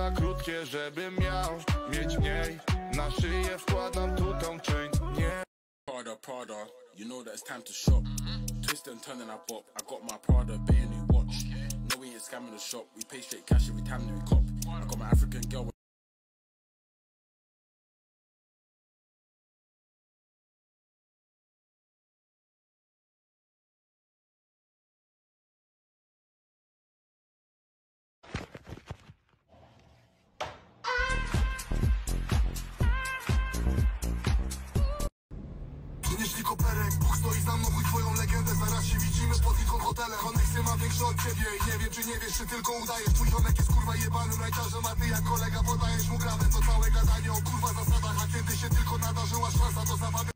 za krótkie, żebym miał mieć mniej Na szyję wkładam tu tą chain Nie Prada, Prada, you know that it's time to shop. Twist and turn and I bop. I got my Prada, bay a new watch. No, we ain't scamming the shop. We pay straight cash every time that we cop. I got my African girl. Koperek, Bóg stoi za mną, chuj twoją legendę. Zaraz się widzimy pod Hilton hotelem Koneksję ma większe od ciebie i nie wiem czy nie wiesz, czy tylko udajesz. Twój ziomek jest kurwa jebany, najczarze ma ty jak kolega Podajesz mu gramę, to całe gadanie o kurwa zasadach. A kiedy się tylko nadarzyła szansa do zabawy